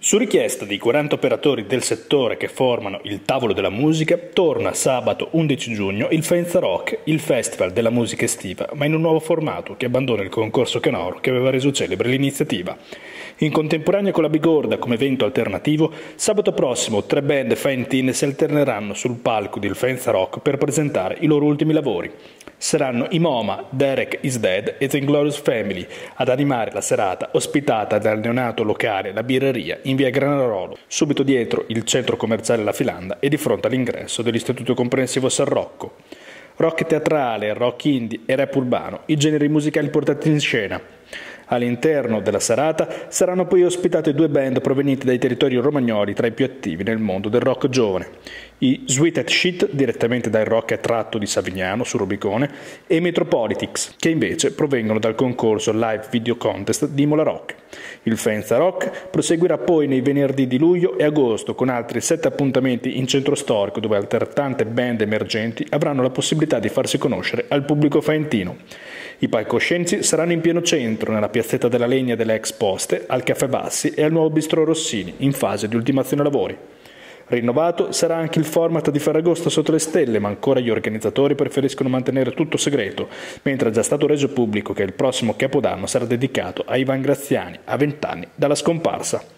Su richiesta dei 40 operatori del settore che formano il tavolo della musica, torna sabato 11 giugno il Faenza Rock, il festival della musica estiva, ma in un nuovo formato che abbandona il concorso canoro che aveva reso celebre l'iniziativa. In contemporanea con la Bigorda come evento alternativo, sabato prossimo tre band faentine si alterneranno sul palco del Faenza Rock per presentare i loro ultimi lavori saranno i MoMA, Derek is Dead e The Inglorious Family ad animare la serata ospitata dal neonato locale La Birreria in via Granarolo, subito dietro il centro commerciale La Filanda e di fronte all'ingresso dell'Istituto Comprensivo San Rocco. Rock teatrale, rock indie e rap urbano, i generi musicali portati in scena. All'interno della serata saranno poi ospitate due band provenienti dai territori romagnoli tra i più attivi nel mondo del rock giovane. I Sweet at Shit, direttamente dal rock attratto di Savignano su Rubicone, e i Metropolitics, che invece provengono dal concorso Live Video Contest di Mola Rock. Il Fenza Rock proseguirà poi nei venerdì di luglio e agosto con altri sette appuntamenti in centro storico dove altrettante band emergenti avranno la possibilità di farsi conoscere al pubblico faentino. I palcoscenici saranno in pieno centro, nella piazzetta della Legna delle Ex Poste, al Caffè Bassi e al nuovo Bistro Rossini, in fase di ultimazione lavori. Rinnovato sarà anche il format di Ferragosto sotto le stelle, ma ancora gli organizzatori preferiscono mantenere tutto segreto, mentre è già stato reso pubblico che il prossimo Capodanno sarà dedicato a Ivan Graziani, a vent'anni dalla scomparsa.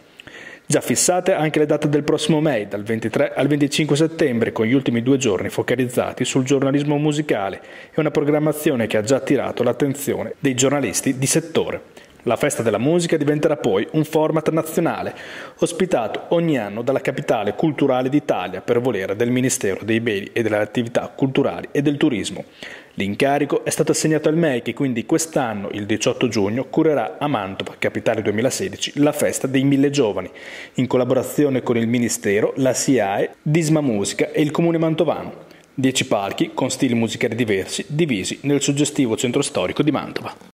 Già fissate anche le date del prossimo May, dal 23 al 25 settembre, con gli ultimi due giorni focalizzati sul giornalismo musicale e una programmazione che ha già attirato l'attenzione dei giornalisti di settore. La festa della musica diventerà poi un format nazionale, ospitato ogni anno dalla capitale culturale d'Italia per volere del Ministero dei Beni e delle Attività Culturali e del Turismo. L'incarico è stato assegnato al MEI che quindi quest'anno, il 18 giugno, curerà a Mantova, capitale 2016, la festa dei mille giovani, in collaborazione con il Ministero, la SIAE, Disma Musica e il Comune Mantovano. Dieci palchi con stili musicali diversi divisi nel suggestivo centro storico di Mantova.